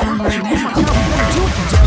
根本无法将们的纠缠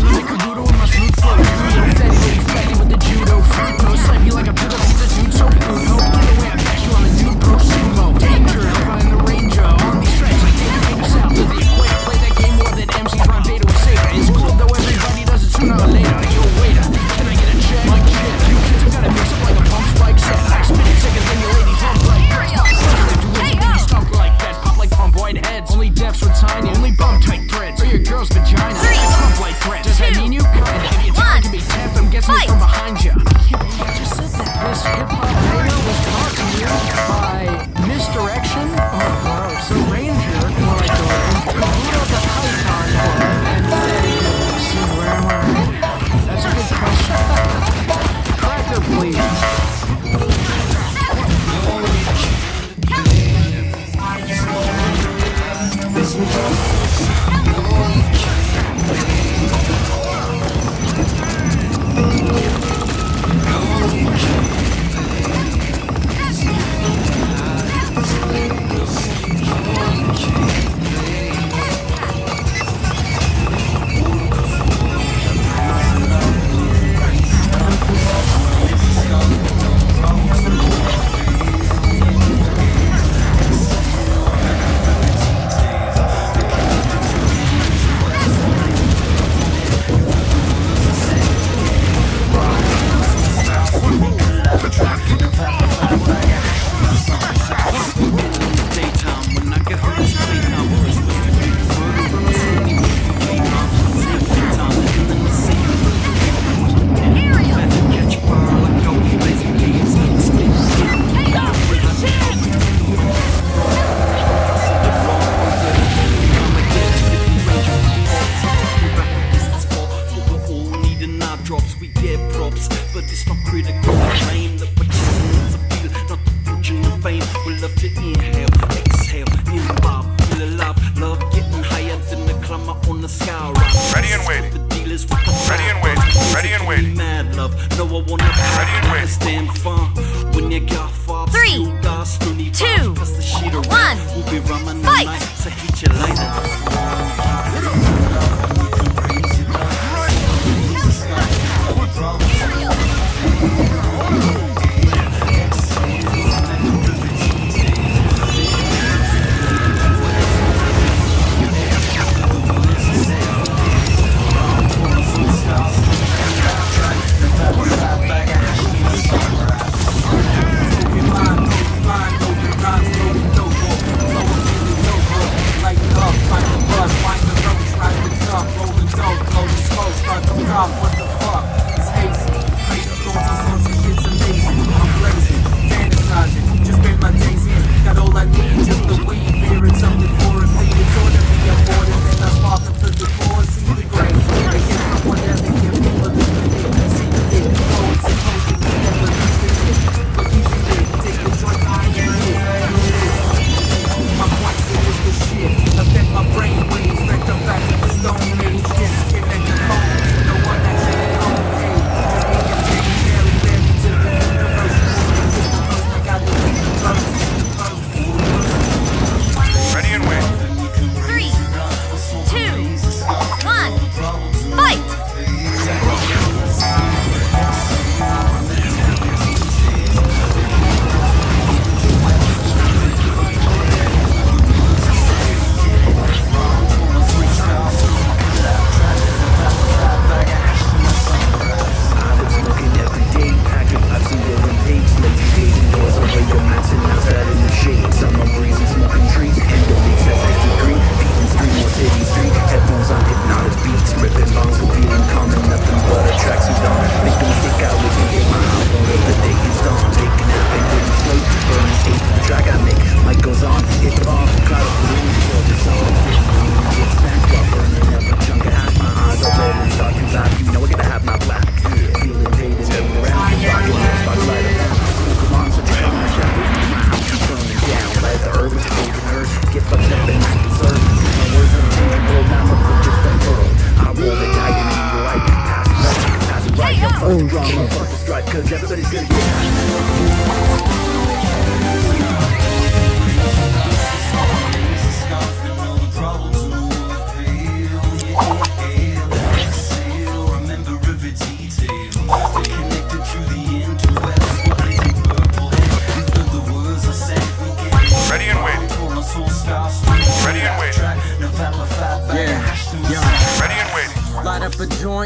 Oh, drama, fuck the strife, cause everybody's gonna get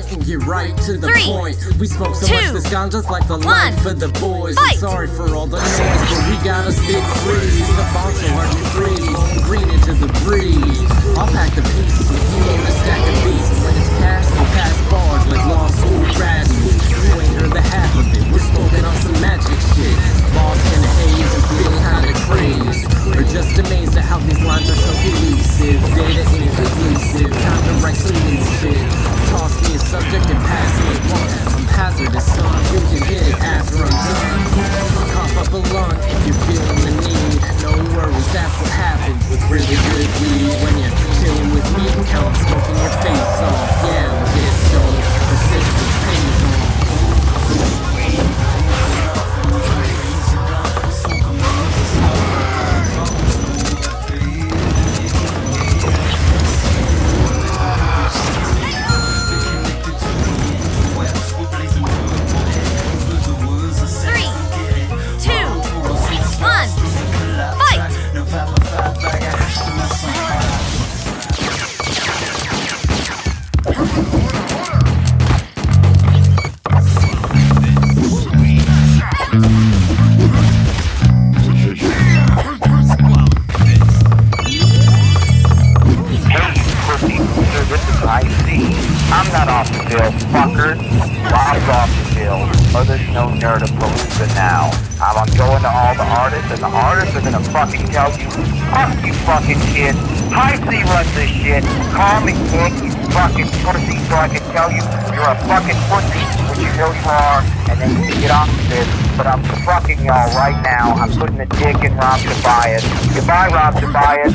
a and get right to the Three, point. We smoke so two, much this ganja's like the one, life for the boys. fight. I'm sorry for all the noise, but we gotta stick free. The bounce will hurt you freeze. Green into the breeze. I'll pack the pieces. You own a stack of beats. When it's cash, we pass bars like law school grads. You ain't heard the half of it. We're smoking on some magic shit. Lost in the haze and feeling kinda with really good weed. When you're chilling with me, count smoking your face off. Yeah, this stoned. Persistence pays off. Fucking tell you, fuck you fucking kid. High C runs this shit. Call me you fucking pussy, so I can tell you you're a fucking pussy, which you know you are, and then you can get off of this. But I'm fucking y'all right now. I'm putting a dick in Rob Tobias. Goodbye, Rob Tobias.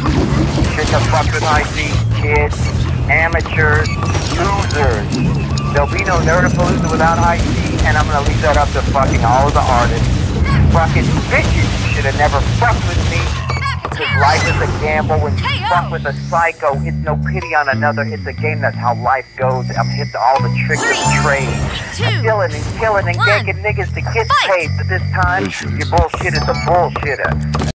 Shouldn't have fucked with IC, kids, amateurs, losers. There'll be no Nerdapalooza without IC, and I'm gonna leave that up to fucking all of the artists. Fucking bitches, you should have never fucked with me. Cause life is a gamble. When you fuck with a psycho, it's no pity on another. It's a game. That's how life goes. I'm hit all the tricks of the trade. I'm killing and killing and one, ganking niggas to get fight. paid. But this time, your bullshit is a bullshitter.